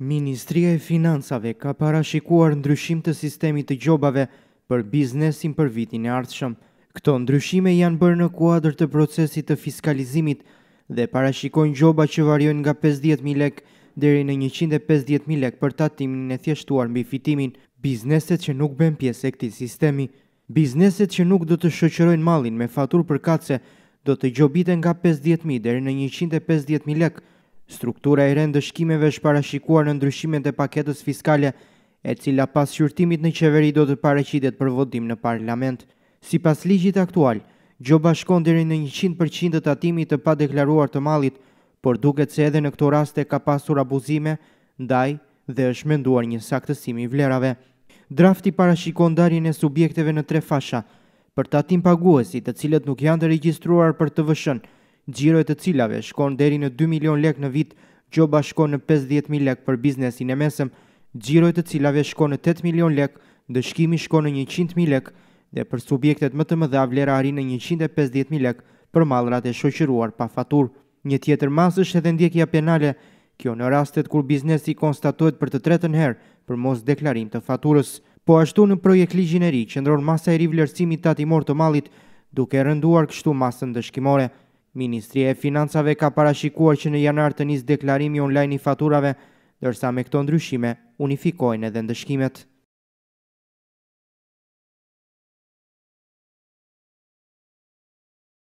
Ministria e Financave ka parashikuar ndryshim të sistemit të gjobave për biznesin për vitin e ardhshëm. Këto ndryshime janë bërë në kuadër të procesit të fiskalizimit dhe parashikojnë gjoba që variojnë nga pesëdhjetë mijë lekë deri në njëqind e pesëdhjetë mijë lekë për tatimin e thjeshtuar mbi fitimin. Bizneset që nuk bëhen pjesë e këtij sistemi Bizneset që nuk do të shoqërojnë mallin me faturë përkatëse do të gjobiten nga pesëdhjetë mijë deri në njëqind e pesëdhjetë mijë lekë. Struktura e re e ndëshkimeve është parashikuar në ndryshimet e paketës fiskale, e cila pas shqyrtimit në Qeveri do të paraqitet për votim në Parlament. Sipas ligjit aktual, gjoba shkon deri në njëqind për qind të tatimit të padeklaruar të mallit, por duket se edhe në këto raste ka pasur abuzime ndaj dhe është menduar një saktësim i vlerave. Drafti parashikon ndarjen e subjekteve në tre fasha, për tatimpaguesit, të cilët nuk janë të regjistruar për TVSH-në, xhiroja e të cilave shkon deri në dy milionë lekë në vit, gjoba shkon në pesëdhjetë mijë lekë për biznesin e mesëm, xhiroja e të cilave shkon në tetë milionë lekë, ndëshkimi shkon në njëqind mijë lekë dhe për subjektet më të mëdha vlera arrin në njëqind e pesëdhjetë mijë lekë për mallrat e shoqëruar pa faturë. Një tjetër masë është edhe ndjekja penale, kjo në rastet kur biznesi konstatohet për të tretën herë për mosdeklarim të faturës. Po ashtu në projektligjin e ri qëndron masa e rivlerësimit tatimor të mallit, duke rënduar kështu masën ndëshkimore. Ministria e Financave ka parashikuar që në janar të nisë deklarimi online i faturave, ndërsa me këto ndryshime unifikohen edhe ndëshkimet.